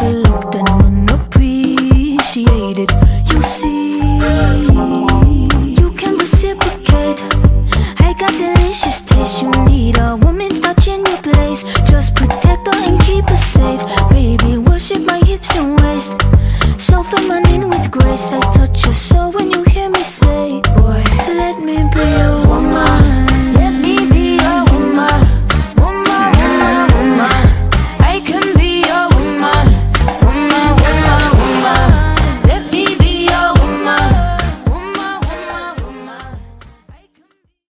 overlooked and unappreciated. You see, you can reciprocate. I got delicious taste. You need a woman's touch in your place. Just protect her and keep her safe. Baby, worship my hips and waist. So feminine with grace. I touch your soul when you hear me say,